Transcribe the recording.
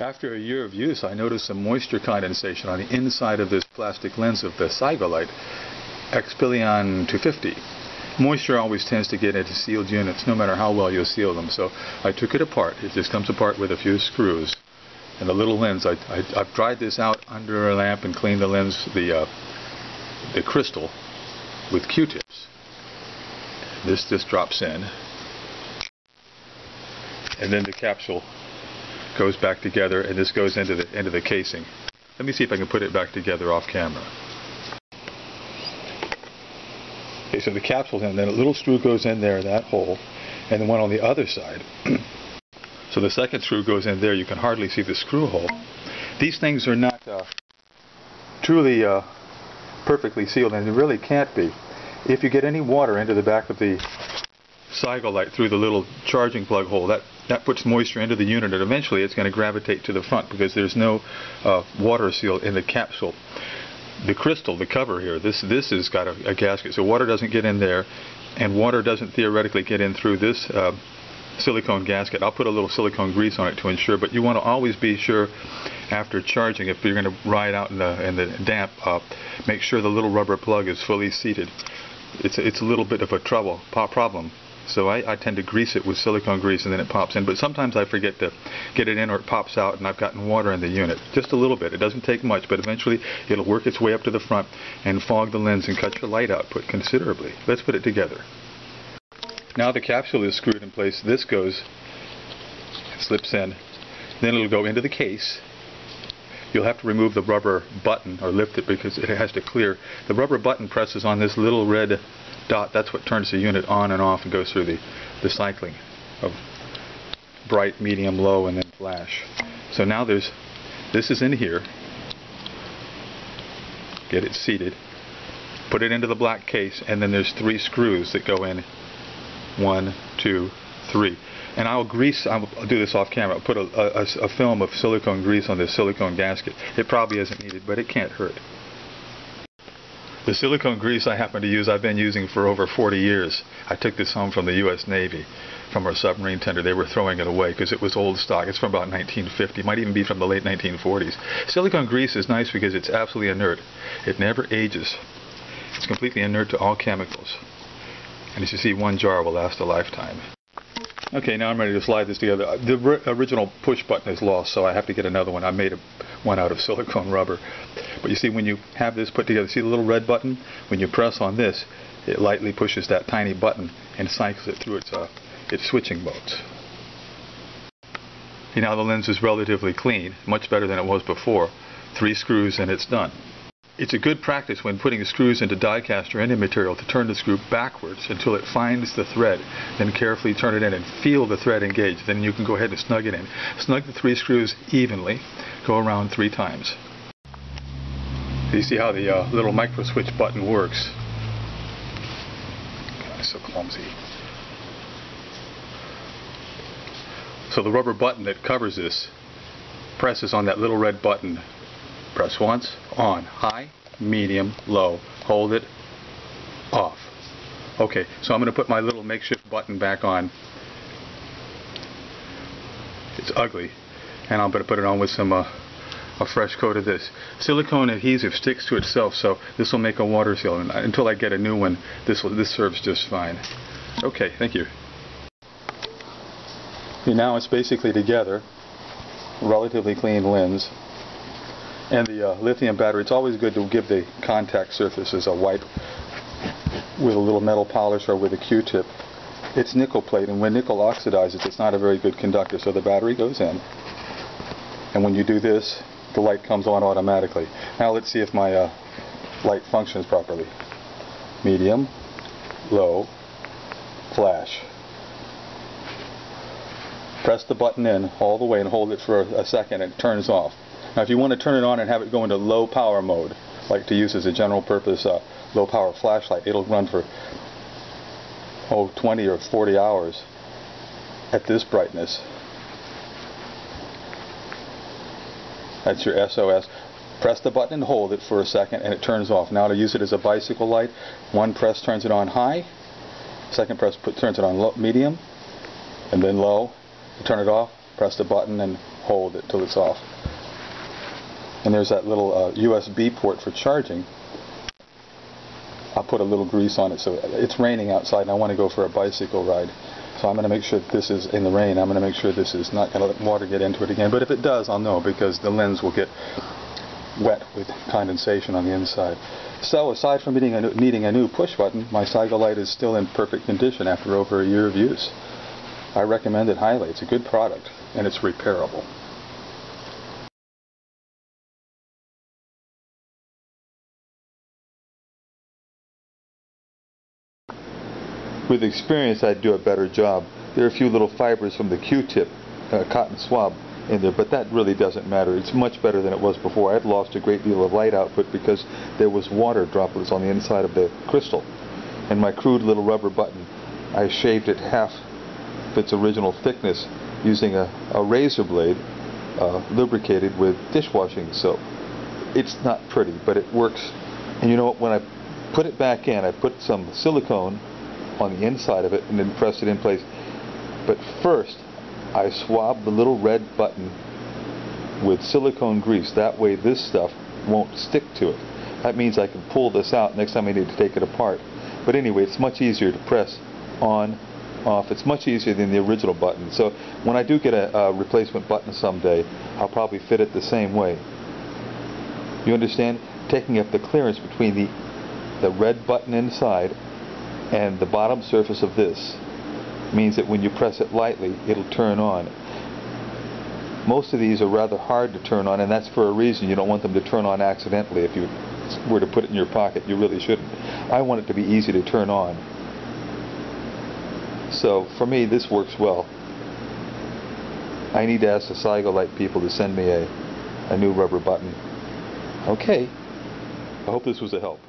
After a year of use, I noticed some moisture condensation on the inside of this plastic lens of the Cygolite Expilion 250. Moisture always tends to get into sealed units no matter how well you seal them, so I took it apart. It just comes apart with a few screws. And the little lens, I, I, have dried this out under a lamp and cleaned the lens, the, uh, the crystal, with Q-tips. This just drops in. And then the capsule goes back together and this goes into the into the casing. Let me see if I can put it back together off camera. Okay, so the capsule's in, then a little screw goes in there, that hole, and the one on the other side. so the second screw goes in there, you can hardly see the screw hole. These things are not uh, truly uh, perfectly sealed, and they really can't be. If you get any water into the back of the Cygolite through the little charging plug hole. That that puts moisture into the unit and eventually it's going to gravitate to the front because there's no uh, water seal in the capsule. The crystal, the cover here, this this has got a, a, gasket so water doesn't get in there and water doesn't theoretically get in through this uh, silicone gasket. I'll put a little silicone grease on it to ensure, but you want to always be sure after charging, if you're going to ride out in the, in the damp, uh, make sure the little rubber plug is fully seated. It's, it's a little bit of a trouble, problem so I, I, tend to grease it with silicone grease and then it pops in. But sometimes I forget to get it in or it pops out and I've gotten water in the unit. Just a little bit. It doesn't take much, but eventually it'll work its way up to the front and fog the lens and cut your light output considerably. Let's put it together. Now the capsule is screwed in place. This goes, slips in. Then it'll go into the case you'll have to remove the rubber button or lift it because it has to clear. The rubber button presses on this little red dot, that's what turns the unit on and off and goes through the, the cycling of bright, medium, low, and then flash. So now there's, this is in here. Get it seated. Put it into the black case, and then there's three screws that go in. One, two, three. And I'll grease, I'll do this off camera, I'll put a, a, a film of silicone grease on this silicone gasket. It probably isn't needed, but it can't hurt. The silicone grease I happen to use, I've been using for over 40 years. I took this home from the U.S. Navy, from our submarine tender. They were throwing it away because it was old stock. It's from about 1950. It might even be from the late 1940s. Silicone grease is nice because it's absolutely inert. It never ages. It's completely inert to all chemicals. And as you see, one jar will last a lifetime. Okay, now I'm ready to slide this together. The original push button is lost, so I have to get another one. I made a, one out of silicone rubber. But you see, when you have this put together, see the little red button? When you press on this, it lightly pushes that tiny button and cycles it through its, uh, its switching modes. See, now the lens is relatively clean, much better than it was before. Three screws and it's done. It's a good practice when putting screws into die-cast or any material to turn the screw backwards until it finds the thread. Then carefully turn it in and feel the thread engage. Then you can go ahead and snug it in. Snug the three screws evenly. Go around three times. You see how the uh, little micro switch button works. God, so clumsy. So the rubber button that covers this presses on that little red button Press once, on, high, medium, low, hold it, off. Okay, so I'm going to put my little makeshift button back on. It's ugly, and I'm going to put it on with some uh, a fresh coat of this. Silicone adhesive sticks to itself, so this will make a water seal. And until I get a new one, this will, this serves just fine. Okay, thank you. Okay, now it's basically together. Relatively clean lens and the uh, lithium battery, it's always good to give the contact surfaces a wipe with a little metal polish or with a Q-tip. It's nickel plate, and when nickel oxidizes, it's not a very good conductor, so the battery goes in. And when you do this, the light comes on automatically. Now let's see if my uh, light functions properly. Medium, low, flash. Press the button in all the way and hold it for a second and it turns off. Now if you want to turn it on and have it go into low power mode, like to use as a general purpose uh, low power flashlight, it'll run for oh 20 or 40 hours at this brightness. That's your SOS. Press the button and hold it for a second and it turns off. Now to use it as a bicycle light, one press turns it on high, second press put, turns it on low, medium, and then low. You turn it off, press the button and hold it till it's off. And there's that little uh, USB port for charging. I'll put a little grease on it so it's raining outside and I want to go for a bicycle ride. So I'm going to make sure this is in the rain. I'm going to make sure this is not going to let water get into it again. But if it does, I'll know because the lens will get wet with condensation on the inside. So aside from needing a, new, needing a new push button, my Cygolite is still in perfect condition after over a year of use. I recommend it highly. It's a good product and it's repairable. With experience, I'd do a better job. There are a few little fibers from the Q-tip uh, cotton swab in there, but that really doesn't matter. It's much better than it was before. I'd lost a great deal of light output because there was water droplets on the inside of the crystal. And my crude little rubber button, I shaved it half of its original thickness using a, a razor blade uh, lubricated with dishwashing soap. It's not pretty, but it works. And you know what? When I put it back in, I put some silicone on the inside of it and then press it in place. But first, I swab the little red button with silicone grease. That way this stuff won't stick to it. That means I can pull this out next time I need to take it apart. But anyway, it's much easier to press on, off. It's much easier than the original button. So when I do get a, a replacement button someday, I'll probably fit it the same way. You understand? Taking up the clearance between the, the red button inside and the bottom surface of this means that when you press it lightly it'll turn on. Most of these are rather hard to turn on and that's for a reason. You don't want them to turn on accidentally. If you were to put it in your pocket you really shouldn't. I want it to be easy to turn on. So for me this works well. I need to ask the Cygolite people to send me a, a new rubber button. Okay. I hope this was a help